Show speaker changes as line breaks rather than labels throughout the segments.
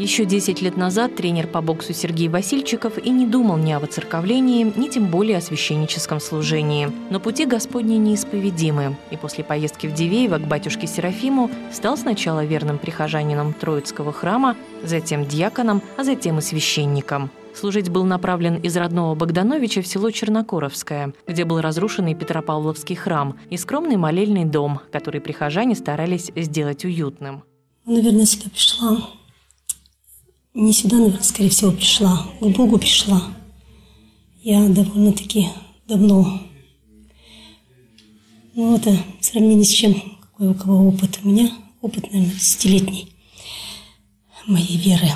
Еще 10 лет назад тренер по боксу Сергей Васильчиков и не думал ни о воцерковлении, ни тем более о священническом служении. Но пути Господни неисповедимы, и после поездки в Дивеево к батюшке Серафиму стал сначала верным прихожанином Троицкого храма, затем дьяконом, а затем и священником. Служить был направлен из родного Богдановича в село Чернокоровское, где был разрушенный Петропавловский храм и скромный молельный дом, который прихожане старались сделать уютным.
Наверное, сюда пришла не сюда, наверное, скорее всего, пришла, к Богу пришла. Я довольно-таки давно. Ну, это в сравнении с чем, какой у кого опыт. У меня опыт, наверное, десятилетний моей веры.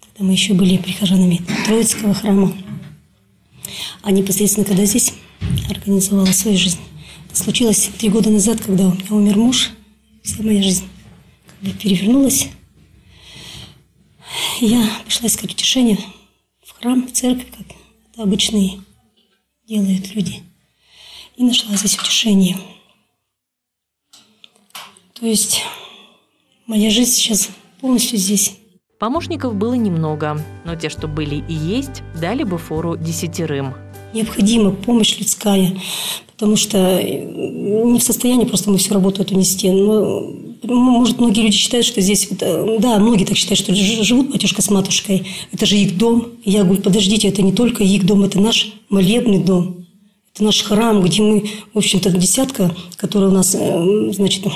Когда мы еще были прихожанами Троицкого храма. А непосредственно, когда здесь организовала свою жизнь. Это случилось три года назад, когда у меня умер муж. Вся моя жизнь как бы перевернулась я пошла искать утешение в храм, в церковь, как это обычные делают люди. И нашла здесь утешение. То есть моя жизнь сейчас полностью здесь.
Помощников было немного, но те, что были и есть, дали бы фору десятерым.
Необходима помощь людская, потому что не в состоянии просто мы всю работу эту нести. Но может, многие люди считают, что здесь, э, да, многие так считают, что живут батюшка с матушкой, это же их дом. Я говорю, подождите, это не только их дом, это наш молебный дом. Это наш храм, где мы, в общем-то, десятка, которая у нас, э, значит,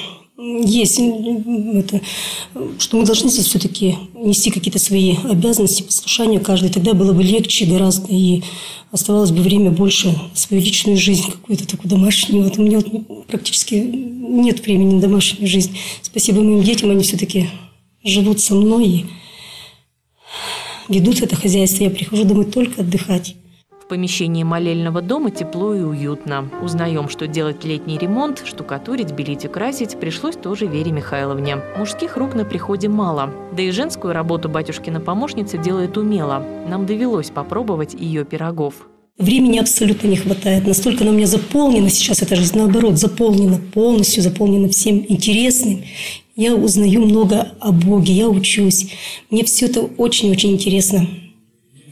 есть, это, что мы должны здесь все-таки нести какие-то свои обязанности, послушания каждый. Тогда было бы легче гораздо и оставалось бы время больше свою личную жизнь какую-то такую домашнюю. Вот у меня вот практически нет времени на домашнюю жизнь. Спасибо моим детям, они все-таки живут со мной и ведут это хозяйство. Я прихожу домой только отдыхать
помещении молельного дома тепло и уютно. Узнаем, что делать летний ремонт, штукатурить, белить и красить пришлось тоже Вере Михайловне. Мужских рук на приходе мало. Да и женскую работу батюшкина помощница делает умело. Нам довелось попробовать ее пирогов.
Времени абсолютно не хватает. Настолько она у меня заполнена сейчас, эта жизнь наоборот, заполнена полностью, заполнена всем интересным. Я узнаю много о Боге, я учусь. Мне все это очень-очень интересно.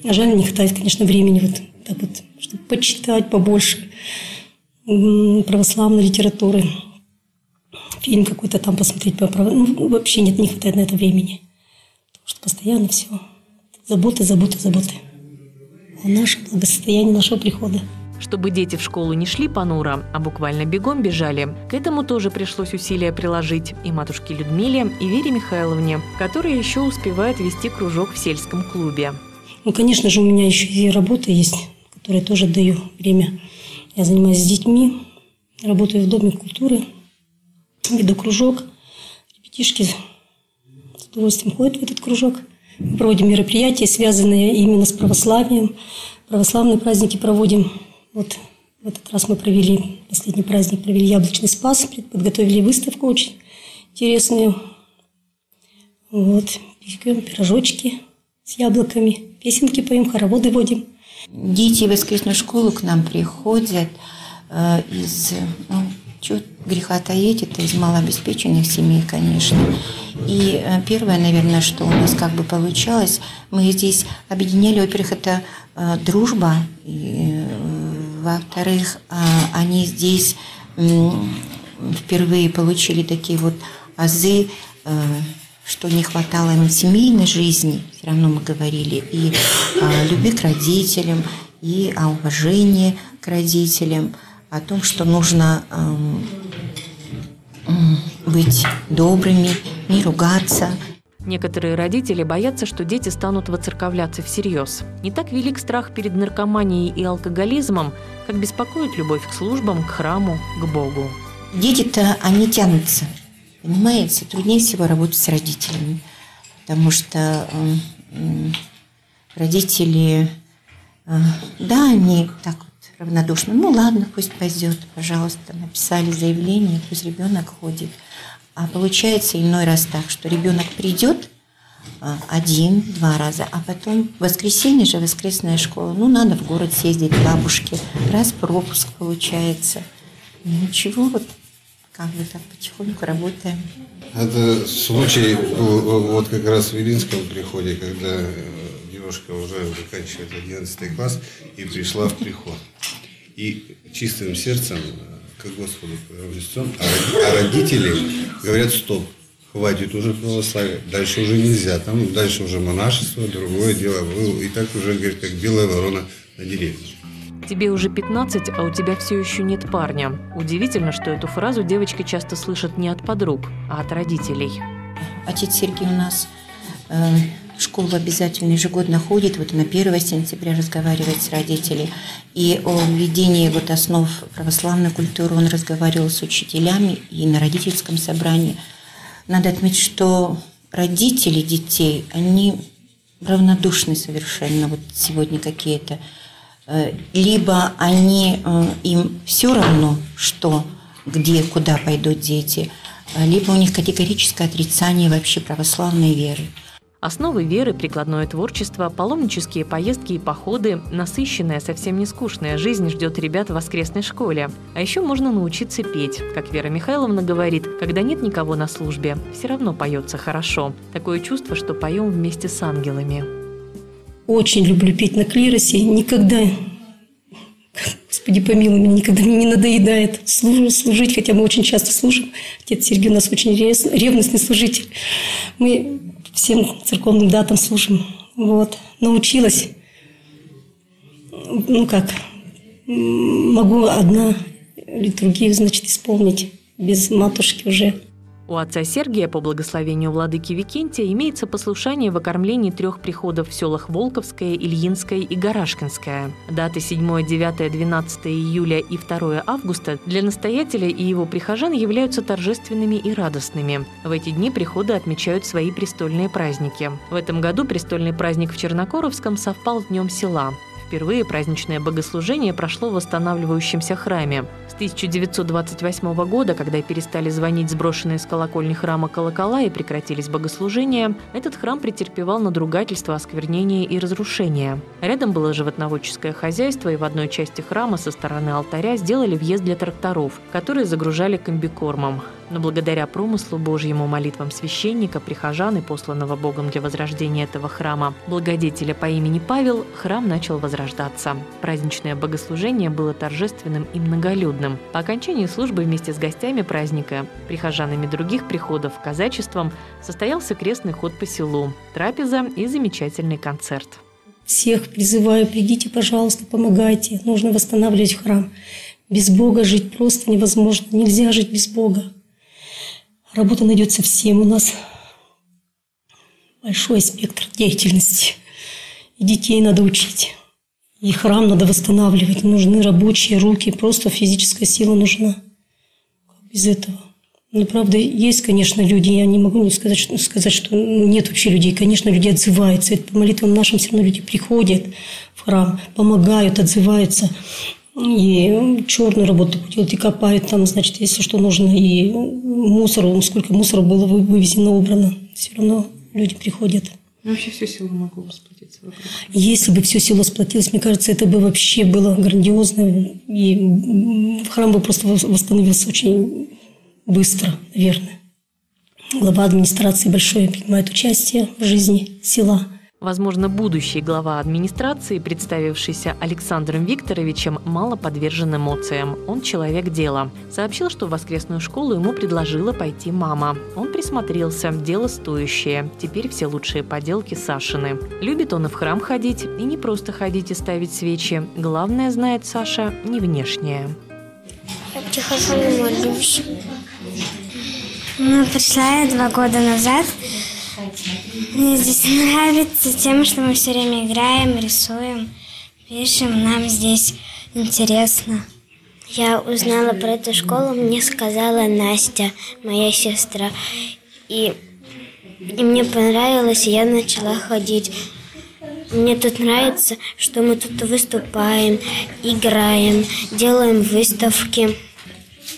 А жаль, не хватает, конечно, времени вот вот, чтобы почитать побольше православной литературы. Фильм какой-то там посмотреть. По прав... Ну, вообще нет, не хватает на это времени. Потому что постоянно все. Заботы, заботы, заботы. О нашем благосостоянии нашего прихода.
Чтобы дети в школу не шли понуро, а буквально бегом бежали, к этому тоже пришлось усилия приложить и матушке Людмиле, и Вере Михайловне, которая еще успевает вести кружок в сельском клубе.
Ну, конечно же, у меня еще и работа есть, которой тоже даю время. Я занимаюсь с детьми, работаю в Доме культуры, веду кружок. Ребятишки с удовольствием ходят в этот кружок. Мы проводим мероприятия, связанные именно с православием. Православные праздники проводим. Вот в этот раз мы провели, последний праздник провели яблочный спас, подготовили выставку очень интересную. Вот, печем пирожочки с яблоками песенки поем, хороводы водим.
Дети в воскресную школу к нам приходят э, из, ну, чего греха таить, это из малообеспеченных семей, конечно. И э, первое, наверное, что у нас как бы получалось, мы здесь объединяли, во-первых, это э, дружба, и, во-вторых, они здесь впервые получили такие вот азы что не хватало им семейной жизни, все равно мы говорили и о любви к родителям, и о уважении к родителям, о том, что нужно эм, быть добрыми, не ругаться.
Некоторые родители боятся, что дети станут воцерковляться всерьез. Не так велик страх перед наркоманией и алкоголизмом, как беспокоит любовь к службам, к храму, к Богу.
Дети-то, они тянутся Понимаете, труднее всего работать с родителями, потому что э, родители, э, да, они так вот равнодушны. Ну ладно, пусть пойдет, пожалуйста, написали заявление, пусть ребенок ходит. А получается иной раз так, что ребенок придет э, один-два раза, а потом в воскресенье же воскресная школа, ну надо в город съездить к бабушке, раз пропуск получается. Ничего, вот как бы так потихоньку работаем.
Это случай вот как раз в Илинском приходе, когда девушка уже заканчивает 11 класс и пришла в приход. И чистым сердцем к Господу Рождеством, а, а родители говорят, стоп, хватит уже православия, дальше уже нельзя, там дальше уже монашество, другое дело. И так уже, говорит, как белая ворона на деревьях.
Тебе уже 15, а у тебя все еще нет парня. Удивительно, что эту фразу девочка часто слышит не от подруг, а от родителей.
Отец Сергей у нас э, в школу обязательно ежегодно ходит, вот на 1 сентября разговаривает с родителями. И о введении вот основ православной культуры он разговаривал с учителями и на родительском собрании. Надо отметить, что родители детей, они равнодушны совершенно вот сегодня какие-то. Э, либо они, э, им все равно, что, где, куда пойдут дети, э, либо у них категорическое отрицание вообще православной веры.
Основы веры, прикладное творчество, паломнические поездки и походы, насыщенная, совсем не скучная жизнь ждет ребят в воскресной школе. А еще можно научиться петь. Как Вера Михайловна говорит, когда нет никого на службе, все равно поется хорошо. Такое чувство, что поем вместе с ангелами.
Очень люблю петь на клиросе. Никогда, Господи помилуй, меня никогда мне не надоедает служить, хотя мы очень часто служим. Отец Сергей у нас очень ревностный служитель. Мы всем церковным датам служим. Вот. Научилась, ну как, могу одна литургию, значит, исполнить без матушки уже.
У отца Сергия по благословению владыки Викентия имеется послушание в окормлении трех приходов в селах Волковское, Ильинское и Гарашкинское. Даты 7, 9, 12 июля и 2 августа для настоятеля и его прихожан являются торжественными и радостными. В эти дни приходы отмечают свои престольные праздники. В этом году престольный праздник в Чернокоровском совпал с Днем села. Впервые праздничное богослужение прошло в восстанавливающемся храме. С 1928 года, когда перестали звонить сброшенные с колокольни храма колокола и прекратились богослужения, этот храм претерпевал надругательство, осквернение и разрушение. Рядом было животноводческое хозяйство, и в одной части храма со стороны алтаря сделали въезд для тракторов, которые загружали комбикормом. Но благодаря промыслу Божьему молитвам священника, прихожан и посланного Богом для возрождения этого храма, благодетеля по имени Павел, храм начал возрождаться. Праздничное богослужение было торжественным и многолюдным. По окончании службы вместе с гостями праздника, прихожанами других приходов, казачеством, состоялся крестный ход по селу, трапеза и замечательный концерт.
Всех призываю, придите, пожалуйста, помогайте. Нужно восстанавливать храм. Без Бога жить просто невозможно. Нельзя жить без Бога. Работа найдется всем. У нас большой спектр деятельности. И детей надо учить. И храм надо восстанавливать. Нужны рабочие руки. Просто физическая сила нужна. Без этого. Ну, правда, есть, конечно, люди, я не могу не сказать, что, сказать, что нет вообще людей. Конечно, люди отзываются. Это по молитвам нашим все равно люди приходят в храм, помогают, отзываются и черную работу делать, и копают там, значит, если что нужно, и мусор, сколько мусора было вывезено, убрано. Все равно люди приходят.
Ну, вообще все село могло бы сплотиться вокруг.
Если бы все село сплотилось, мне кажется, это бы вообще было грандиозно, и храм бы просто восстановился очень быстро, наверное. Глава администрации большое принимает участие в жизни села –
Возможно, будущий глава администрации, представившийся Александром Викторовичем, мало подвержен эмоциям. Он человек дела. Сообщил, что в воскресную школу ему предложила пойти мама. Он присмотрелся, дело стоящее. Теперь все лучшие поделки Сашины. Любит он и в храм ходить, и не просто ходить и ставить свечи. Главное, знает Саша, не внешнее.
Я прихожу и молюсь. Ну, пришла я два года назад. Мне здесь нравится тем, что мы все время играем, рисуем, пишем. Нам здесь интересно. Я узнала про эту школу, мне сказала Настя, моя сестра. И, и мне понравилось, и я начала ходить. Мне тут нравится, что мы тут выступаем, играем, делаем выставки.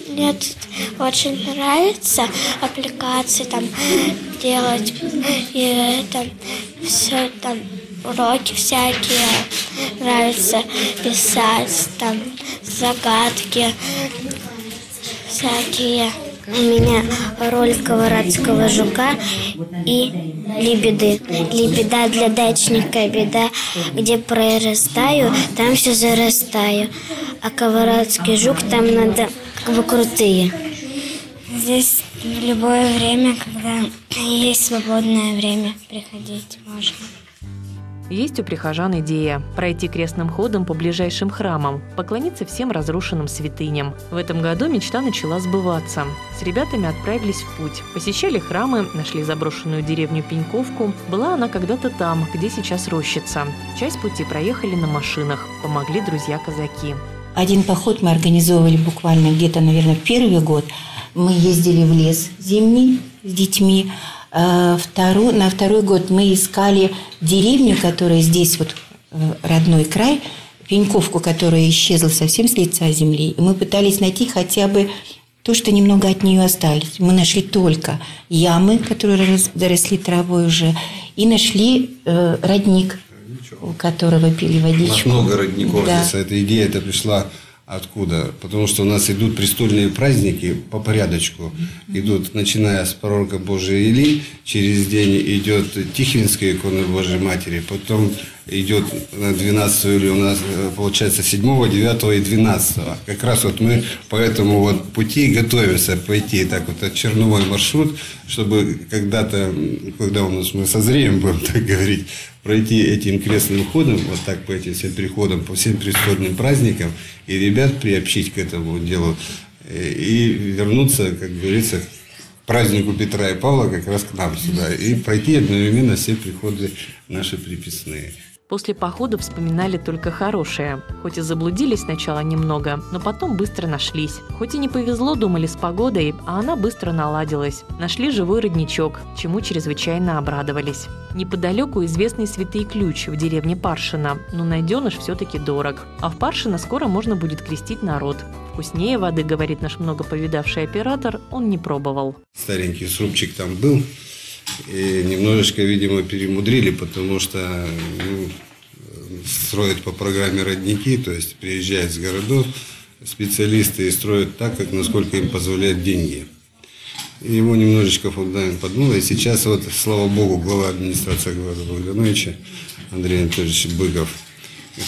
Мне тут очень нравится аппликации там делать и там все там уроки всякие нравится писать там загадки всякие У меня роль колорадского жука и лебеды. Лебеда для дачника, беда. Где прорастаю, там все зарастаю. А колорадский жук там надо как бы крутые. Здесь в любое время, когда есть свободное время, приходить можно.
Есть у прихожан идея – пройти крестным ходом по ближайшим храмам, поклониться всем разрушенным святыням. В этом году мечта начала сбываться. С ребятами отправились в путь. Посещали храмы, нашли заброшенную деревню Пеньковку. Была она когда-то там, где сейчас рощица. Часть пути проехали на машинах. Помогли друзья-казаки.
Один поход мы организовывали буквально где-то, наверное, первый год. Мы ездили в лес зимний с детьми, Э, второй, на второй год мы искали деревню, которая здесь вот э, родной край, Пеньковку, которая исчезла совсем с лица земли. И мы пытались найти хотя бы то, что немного от нее остались. Мы нашли только ямы, которые заросли травой уже, и нашли э, родник, у которого пили водичку.
Много родников да. здесь. Эта идея это пришла Откуда? Потому что у нас идут престольные праздники по порядочку. Идут, начиная с пророка Божией Или, через день идет Тихвинская икона Божьей Матери, потом идет на 12 или у нас э, получается 7, 9 и 12. Как раз вот мы по этому вот пути готовимся пойти так вот черновой маршрут, чтобы когда-то, когда у нас мы созреем, будем так говорить, пройти этим крестным ходом, вот так по этим всем приходам, по всем престольным праздникам, и ребят приобщить к этому делу, э, и вернуться, как говорится, к празднику Петра и Павла как раз к нам сюда, и пройти одновременно все приходы наши приписные.
После похода вспоминали только хорошее. Хоть и заблудились сначала немного, но потом быстро нашлись. Хоть и не повезло, думали с погодой, а она быстро наладилась. Нашли живой родничок, чему чрезвычайно обрадовались. Неподалеку известный святый ключ в деревне Паршина, но найденыш все-таки дорог. А в Паршино скоро можно будет крестить народ. Вкуснее воды, говорит наш много повидавший оператор, он не пробовал.
Старенький срубчик там был, и немножечко, видимо, перемудрили, потому что ну, строят по программе родники, то есть приезжают с городов специалисты и строят так, как насколько им позволяют деньги. И его немножечко фундамент поднуло. И сейчас вот, слава богу, глава администрации города Богдановича Андрей Анатольевич Быков,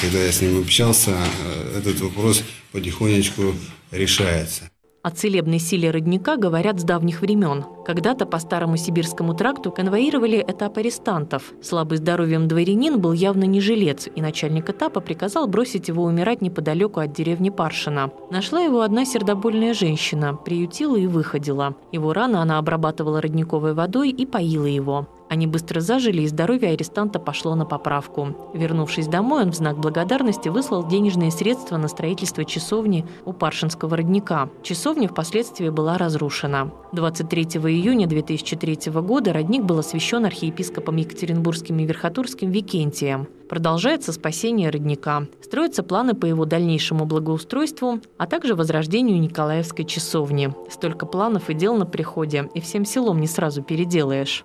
когда я с ним общался, э, этот вопрос потихонечку решается.
О целебной силе родника говорят с давних времен. Когда-то по старому сибирскому тракту конвоировали этап арестантов. Слабый здоровьем дворянин был явно не жилец, и начальник этапа приказал бросить его умирать неподалеку от деревни Паршина. Нашла его одна сердобольная женщина, приютила и выходила. Его раны она обрабатывала родниковой водой и поила его. Они быстро зажили, и здоровье арестанта пошло на поправку. Вернувшись домой, он в знак благодарности выслал денежные средства на строительство часовни у Паршинского родника. Часовня впоследствии была разрушена. 23 июня 2003 года родник был освящен архиепископом Екатеринбургским и Верхотурским Викентием. Продолжается спасение родника. Строятся планы по его дальнейшему благоустройству, а также возрождению Николаевской часовни. Столько планов и дел на приходе, и всем селом не сразу переделаешь.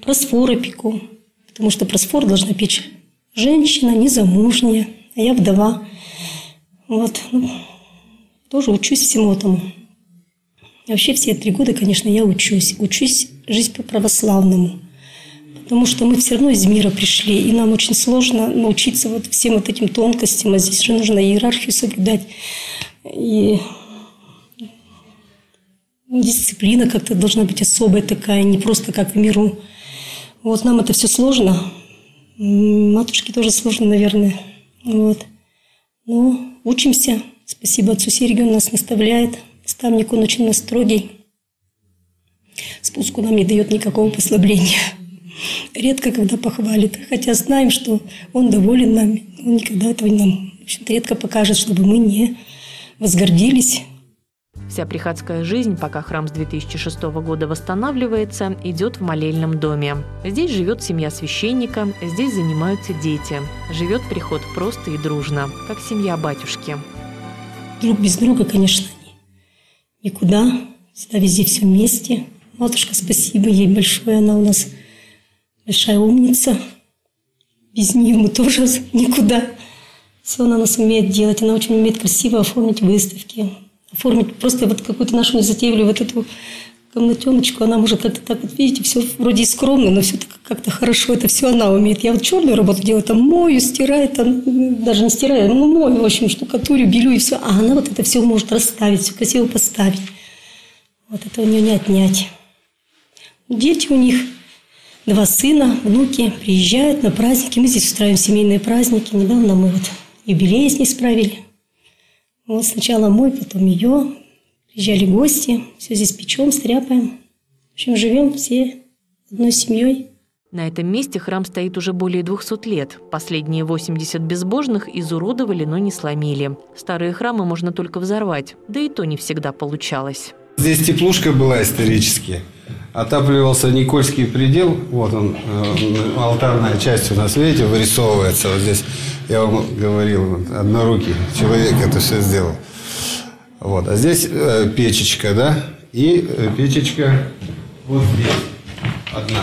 Просфоры пеку, потому что просфор должна печь женщина, незамужняя, а я вдова. Вот. Ну, тоже учусь всему этому. Вообще все три года, конечно, я учусь. Учусь жить по-православному. Потому что мы все равно из мира пришли, и нам очень сложно научиться вот всем вот этим тонкостям, а здесь же нужно иерархию соблюдать. И дисциплина как-то должна быть особая такая, не просто как в миру. Вот нам это все сложно. Матушке тоже сложно, наверное. Вот. Но учимся. Спасибо отцу Сергию, он нас наставляет. Наставник, он очень нас строгий. Спуску нам не дает никакого послабления. Редко когда похвалит. Хотя знаем, что он доволен нами. Он никогда этого нам в общем редко покажет, чтобы мы не возгордились
Вся приходская жизнь, пока храм с 2006 года восстанавливается, идет в молельном доме. Здесь живет семья священника, здесь занимаются дети. Живет приход просто и дружно, как семья батюшки.
Друг без друга, конечно, никуда. Всегда везде все вместе. Матушка, спасибо ей большое. Она у нас большая умница. Без нее мы тоже никуда. Все она нас умеет делать. Она очень умеет красиво оформить выставки оформить просто вот какую-то нашу незатейливую вот эту комнатеночку, она может как-то так вот, видите, все вроде и скромно, но все как-то хорошо, это все она умеет. Я вот черную работу делаю, там мою, стираю, там, даже не стираю, ну, мою, в общем, штукатурю, белю и все. А она вот это все может расставить, все красиво поставить. Вот это у нее не отнять. Дети у них, два сына, внуки, приезжают на праздники. Мы здесь устраиваем семейные праздники. Недавно мы вот юбилей с ней справили. Вот сначала мой, потом ее. Приезжали гости, все здесь печем, стряпаем. В общем, живем все одной семьей.
На этом месте храм стоит уже более 200 лет. Последние 80 безбожных изуродовали, но не сломили. Старые храмы можно только взорвать, да и то не всегда получалось.
Здесь теплушка была исторически. Отапливался Никольский предел. Вот он, э, алтарная часть у нас, видите, вырисовывается. Вот здесь, я вам говорил, однорукий человек это все сделал. Вот. А здесь э, печечка, да? И э, печечка вот здесь одна.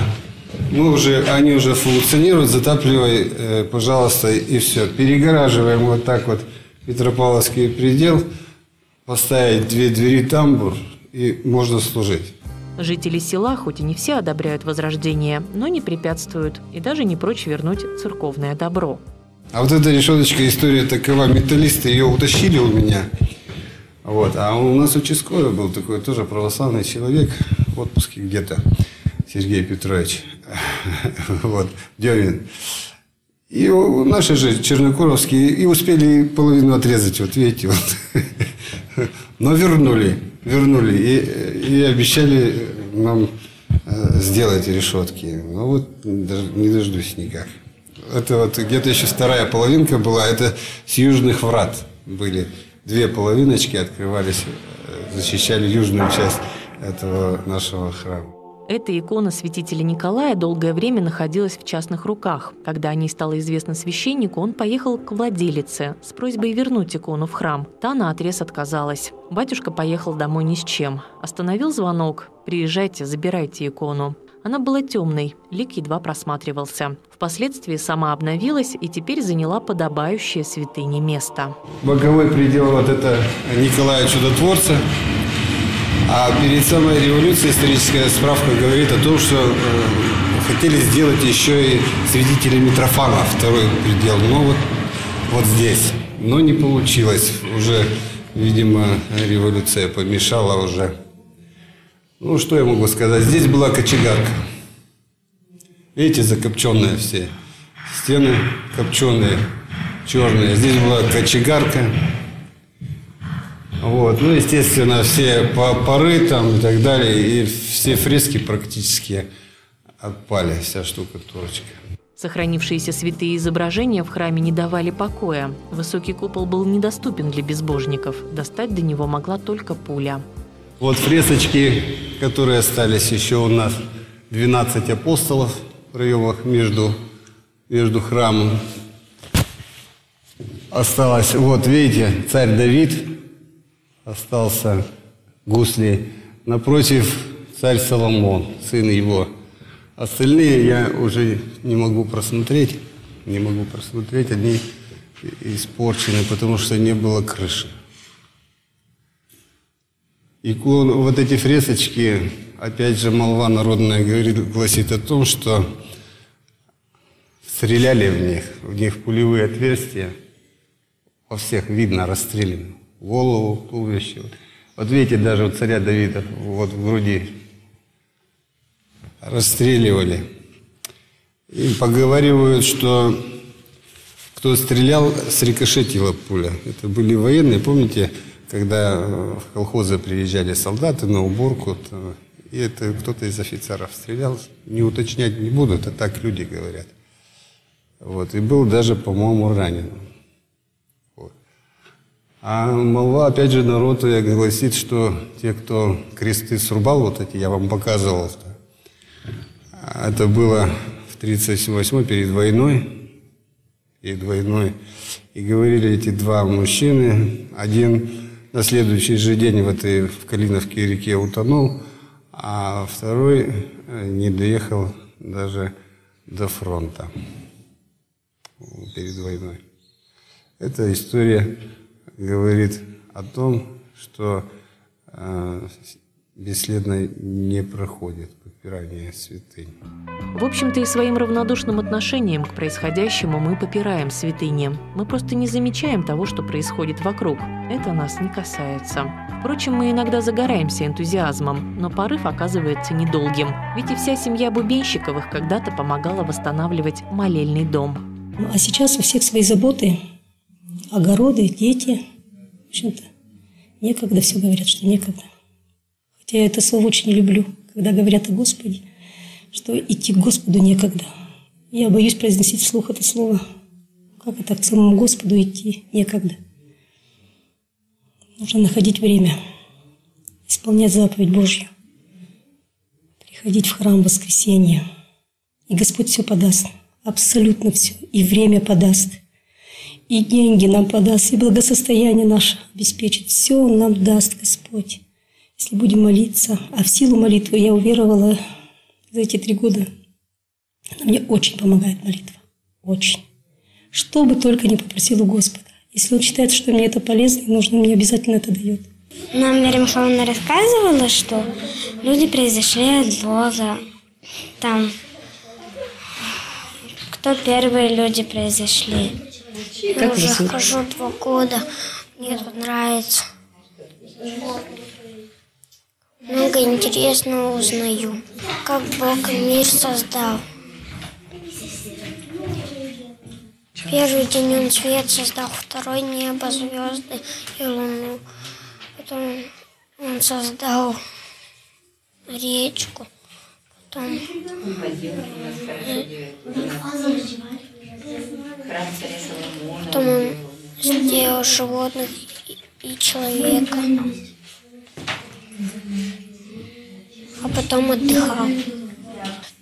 Мы уже, они уже функционируют, затапливай, пожалуйста, и все. Перегораживаем вот так вот Петропавловский предел, поставить две двери тамбур, и можно служить.
Жители села, хоть и не все одобряют возрождение, но не препятствуют и даже не прочь вернуть церковное добро.
А вот эта решеточка, история такова. Металлисты ее утащили у меня – вот. А у нас участковый был такой тоже православный человек в отпуске где-то, Сергей Петрович, вот, Демин. И наши же чернокуровские и успели половину отрезать, вот видите, вот. Но вернули, вернули и, и обещали нам э, сделать решетки. Ну вот не дождусь никак. Это вот где-то еще вторая половинка была, это с южных врат были две половиночки открывались, э, защищали южную часть этого нашего храма.
Эта икона святителя Николая долгое время находилась в частных руках. Когда о ней стало известно священнику, он поехал к владелице с просьбой вернуть икону в храм. Та на отрез отказалась. Батюшка поехал домой ни с чем. Остановил звонок. «Приезжайте, забирайте икону». Она была темной, лик едва просматривался. Впоследствии сама обновилась и теперь заняла подобающее святыне место.
Боковой предел вот это Николая Чудотворца. А перед самой революцией историческая справка говорит о том, что э, хотели сделать еще и святителя Митрофана второй предел. Но вот, вот здесь. Но не получилось. Уже, видимо, революция помешала уже ну, что я могу сказать? Здесь была кочегарка. Видите, закопченные все. Стены копченые, черные. Здесь была кочегарка. Вот. Ну, естественно, все поры там и так далее. И все фрески практически отпали, вся штукатурочка.
Сохранившиеся святые изображения в храме не давали покоя. Высокий купол был недоступен для безбожников. Достать до него могла только пуля.
Вот фресочки, которые остались еще у нас. 12 апостолов в проемах между, между храмом. Осталось, вот видите, царь Давид остался гусли. Напротив царь Соломон, сын его. Остальные я уже не могу просмотреть. Не могу просмотреть, они испорчены, потому что не было крыши. Икон, вот эти фресочки, опять же, молва народная говорит, гласит о том, что стреляли в них, в них пулевые отверстия, во всех видно расстреляны, голову, туловище. Вот видите, даже у царя Давида вот в груди расстреливали. И поговаривают, что кто стрелял, срикошетила пуля. Это были военные, помните, когда в колхозы приезжали солдаты на уборку, то, и это кто-то из офицеров стрелял, не уточнять не буду, это так люди говорят. Вот, и был даже, по-моему, ранен. А молва, опять же, народ гласит, что те, кто кресты срубал, вот эти, я вам показывал, это. Было в 1938 перед войной, перед войной, и говорили эти два мужчины, один на следующий же день в этой в Калиновке реке утонул, а второй э, не доехал даже до фронта. Перед войной. Эта история говорит о том, что э, бесследно не проходит попирание святынь.
В общем-то и своим равнодушным отношением к происходящему мы попираем святыни. Мы просто не замечаем того, что происходит вокруг. Это нас не касается. Впрочем, мы иногда загораемся энтузиазмом, но порыв оказывается недолгим. Ведь и вся семья Бубенщиковых когда-то помогала восстанавливать молельный дом.
Ну, а сейчас у всех свои заботы, огороды, дети. В общем-то, некогда все говорят, что некогда. Хотя я это слово очень люблю, когда говорят о Господе, что идти к Господу некогда. Я боюсь произносить вслух это слово. Как это к самому Господу идти некогда? Нужно находить время, исполнять заповедь Божью, приходить в храм в воскресенье. И Господь все подаст, абсолютно все. И время подаст, и деньги нам подаст, и благосостояние наше обеспечит. Все Он нам даст, Господь если будем молиться. А в силу молитвы я уверовала за эти три года. Она мне очень помогает молитва. Очень. Что бы только не попросил у Господа. Если он считает, что мне это полезно и нужно, мне обязательно это дает.
Нам Мария Михайловна рассказывала, что люди произошли от Бога. Там кто первые люди произошли.
Как
Я уже хожу два года. Мне тут нравится. Много интересного узнаю. Как Бог мир создал. Первый день он свет создал, второй небо, звезды и луну. Потом он создал речку. Потом Потом он сделал животных и, человека. А потом отдыхал.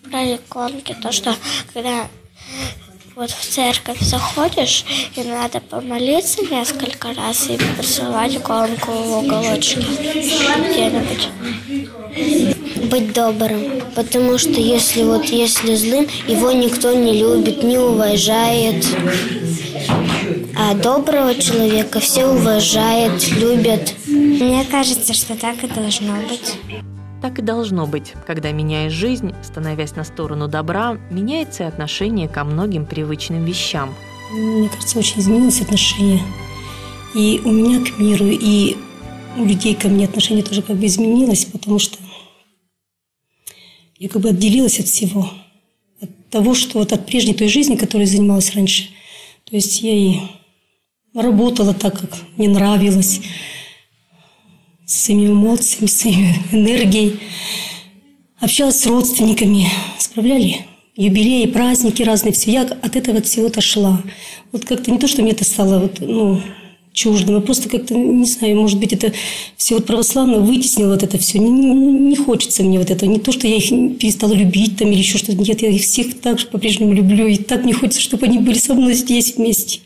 Про иконки, то, что когда вот в церковь заходишь, и надо помолиться несколько раз и присылать иконку в уголочке где-нибудь. Быть добрым, потому что если вот если злым, его никто не любит, не уважает. А доброго человека все уважают, любят. Мне кажется, что так и должно быть.
Так и должно быть, когда меняешь жизнь, становясь на сторону добра, меняется и отношение ко многим привычным вещам.
Мне кажется, очень изменилось отношение. И у меня к миру, и у людей ко мне отношение тоже как бы изменилось, потому что я как бы отделилась от всего. От того, что вот от прежней той жизни, которой занималась раньше. То есть я и работала так, как мне нравилось, с своими эмоциями, с своей энергией. Общалась с родственниками, справляли юбилеи, праздники разные, все. Я от этого от всего отошла. Вот как-то не то, что мне это стало вот, ну, чуждым, а просто как-то, не знаю, может быть, это все вот православно вытеснило вот это все. Не, не, не хочется мне вот этого. Не то, что я их перестала любить там или еще что-то. Нет, я их всех так же по-прежнему люблю. И так мне хочется, чтобы они были со мной здесь вместе.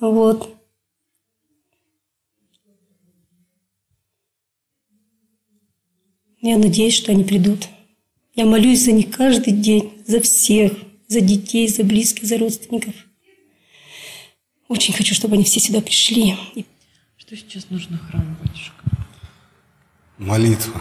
Вот. Я надеюсь, что они придут. Я молюсь за них каждый день, за всех, за детей, за близких, за родственников. Очень хочу, чтобы они все сюда пришли.
Что сейчас нужно храму, батюшка?
Молитва.